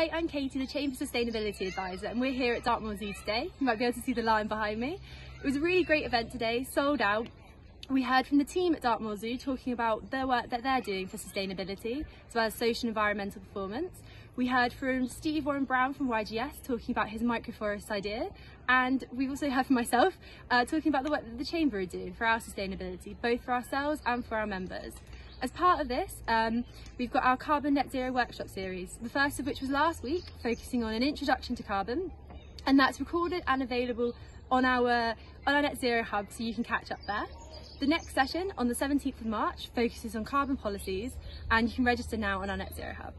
Hi, I'm Katie, the Chamber Sustainability Advisor, and we're here at Dartmoor Zoo today. You might be able to see the line behind me. It was a really great event today, sold out. We heard from the team at Dartmoor Zoo talking about their work that they're doing for sustainability, as well as social and environmental performance. We heard from Steve Warren Brown from YGS talking about his microforest idea, and we also heard from myself uh, talking about the work that the Chamber are doing for our sustainability, both for ourselves and for our members. As part of this, um, we've got our Carbon Net Zero Workshop series, the first of which was last week, focusing on an introduction to carbon, and that's recorded and available on our, on our Net Zero Hub, so you can catch up there. The next session on the 17th of March focuses on carbon policies, and you can register now on our Net Zero Hub.